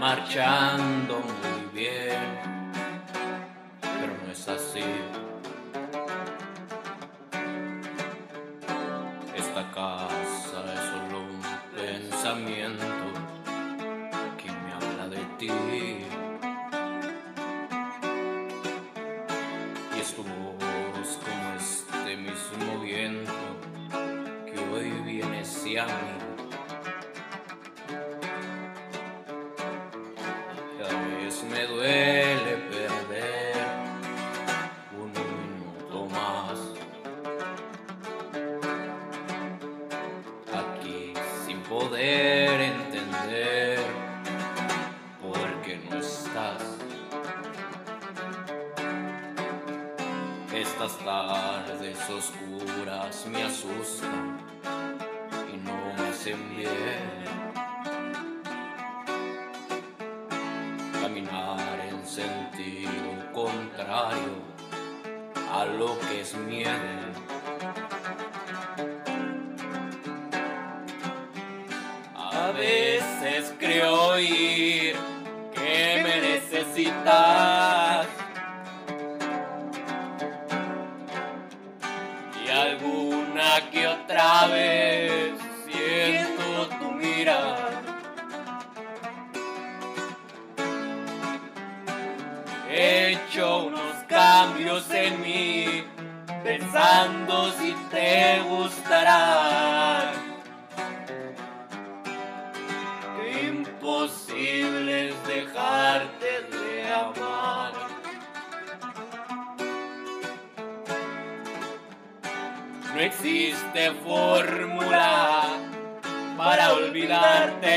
marchando muy bien, pero no es así. Esta casa es solo un pensamiento que me habla de ti. Y es tu voz como este mismo viento que hoy viene hacia mí. Poder entender por qué no estás. Estas tardes oscuras me asustan y no me hacen bien. Caminar en sentido contrario a lo que es miedo. A veces creo oír que me necesitas. Y alguna que otra vez siento tu mirar. He hecho unos cambios en mí, pensando si te gustará. No existe fórmula para olvidarte.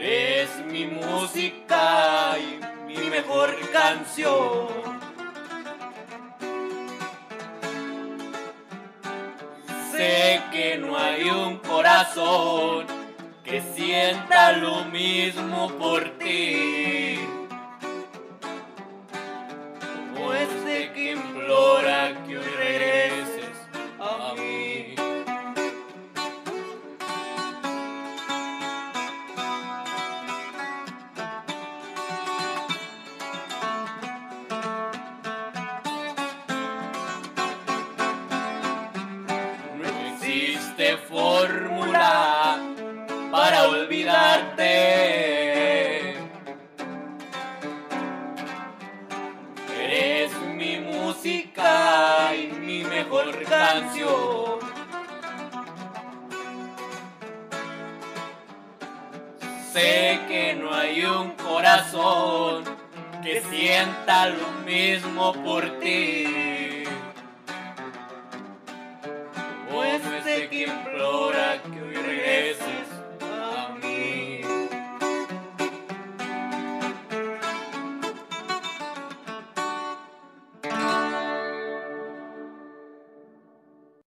Eres mi música y mi mejor canción. Sé que no hay un corazón que sienta lo mismo por ti. Mejor canción. Sé que no hay un corazón que sienta lo mismo por ti.